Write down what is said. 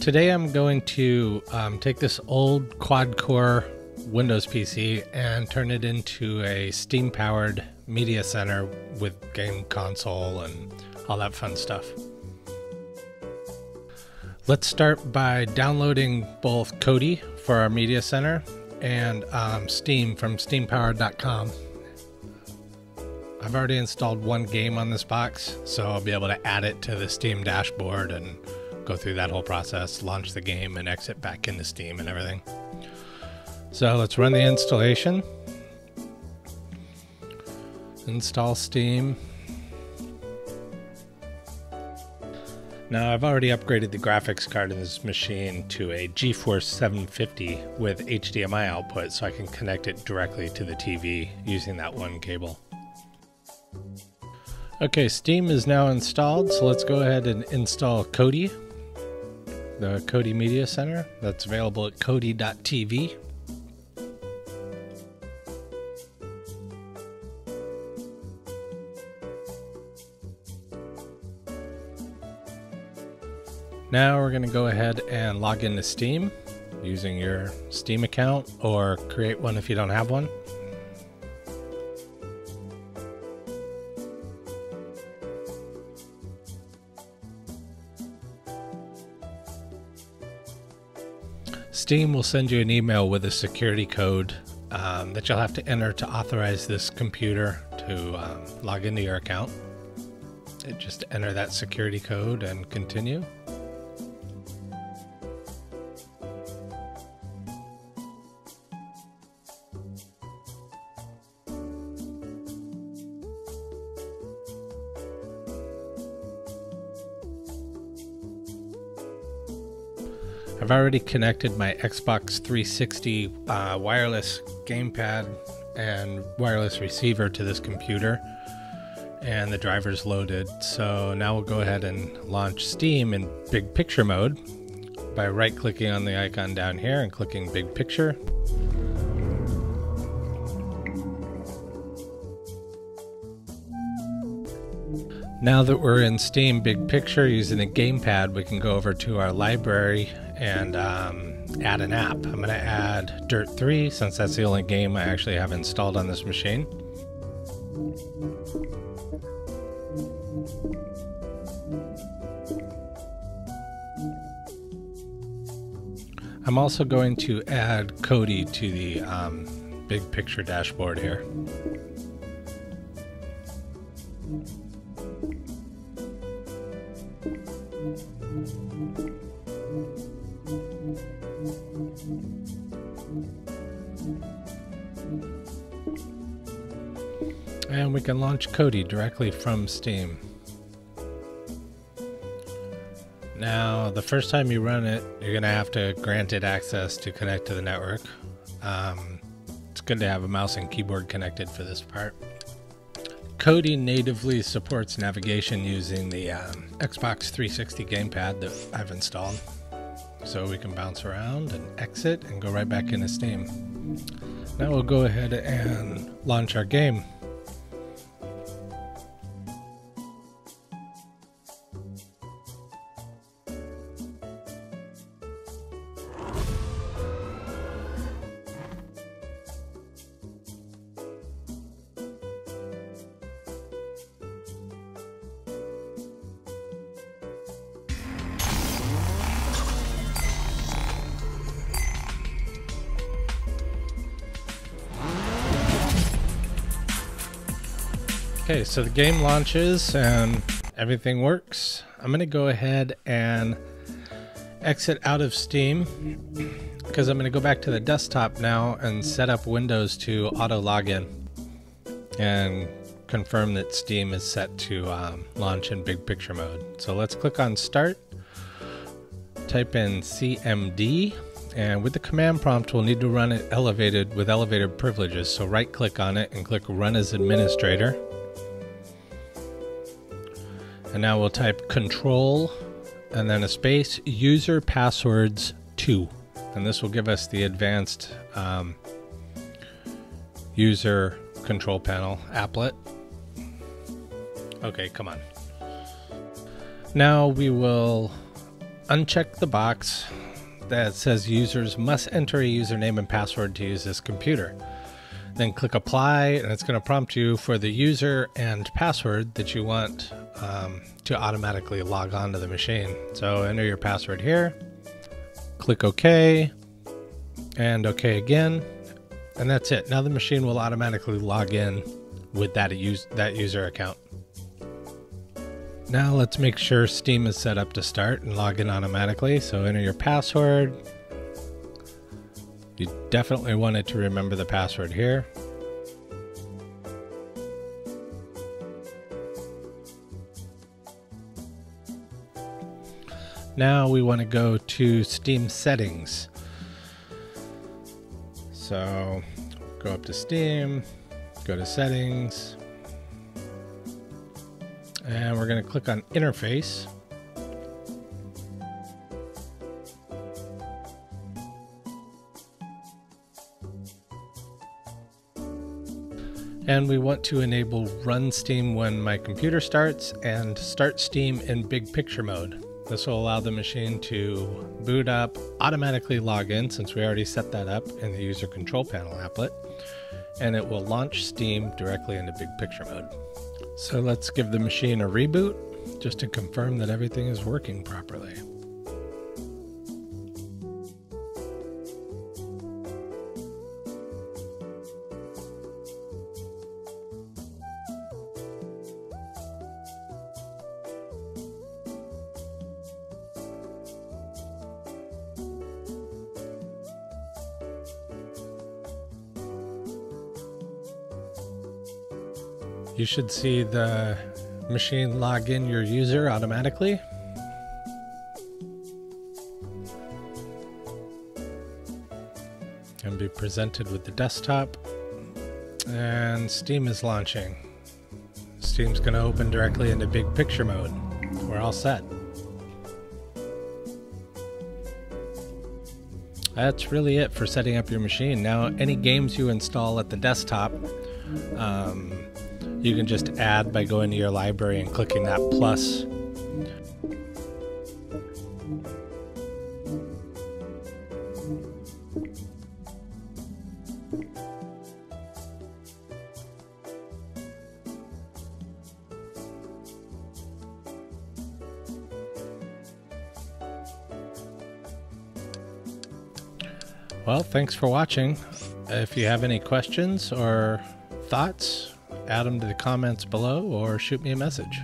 Today I'm going to um, take this old quad core Windows PC and turn it into a Steam powered media center with game console and all that fun stuff. Let's start by downloading both Kodi for our media center and um, Steam from steampower.com. I've already installed one game on this box, so I'll be able to add it to the Steam dashboard and go through that whole process, launch the game, and exit back into Steam and everything. So let's run the installation. Install Steam. Now I've already upgraded the graphics card in this machine to a GeForce 750 with HDMI output so I can connect it directly to the TV using that one cable. Okay, Steam is now installed, so let's go ahead and install Kodi, the Kodi Media Center. That's available at kodi.tv. Now we're going to go ahead and log into Steam using your Steam account or create one if you don't have one. Steam will send you an email with a security code um, that you'll have to enter to authorize this computer to um, log into your account. Just enter that security code and continue. I've already connected my Xbox 360 uh, wireless gamepad and wireless receiver to this computer, and the driver's loaded. So now we'll go ahead and launch Steam in big picture mode by right clicking on the icon down here and clicking big picture. Now that we're in Steam Big Picture using the gamepad, we can go over to our library and um, add an app. I'm going to add Dirt 3 since that's the only game I actually have installed on this machine. I'm also going to add Kodi to the um, big picture dashboard here. And we can launch Kodi directly from Steam. Now, the first time you run it, you're going to have to grant it access to connect to the network. Um, it's good to have a mouse and keyboard connected for this part. Kodi natively supports navigation using the um, Xbox 360 gamepad that I've installed. So we can bounce around and exit and go right back into Steam. Now we'll go ahead and launch our game. Okay, so the game launches and everything works. I'm going to go ahead and exit out of Steam because I'm going to go back to the desktop now and set up Windows to auto login and confirm that Steam is set to um, launch in big picture mode. So let's click on Start, type in CMD, and with the command prompt, we'll need to run it elevated with elevated privileges. So right click on it and click Run as Administrator. And now we'll type control and then a space user passwords 2. And this will give us the advanced um, user control panel applet. Okay, come on. Now we will uncheck the box that says users must enter a username and password to use this computer. Then click apply and it's going to prompt you for the user and password that you want um, to automatically log on to the machine. So enter your password here, click OK, and OK again, and that's it. Now the machine will automatically log in with that, use, that user account. Now let's make sure Steam is set up to start and log in automatically. So enter your password. You definitely wanted to remember the password here. Now we want to go to Steam settings. So go up to Steam, go to settings, and we're going to click on interface. And we want to enable run Steam when my computer starts and start Steam in big picture mode. This will allow the machine to boot up, automatically log in since we already set that up in the user control panel applet, and it will launch Steam directly into big picture mode. So let's give the machine a reboot just to confirm that everything is working properly. You should see the machine log in your user automatically. And be presented with the desktop. And Steam is launching. Steam's going to open directly into big picture mode. We're all set. That's really it for setting up your machine. Now, any games you install at the desktop, um, you can just add by going to your library and clicking that plus. Well, thanks for watching. If you have any questions or thoughts, add them to the comments below or shoot me a message.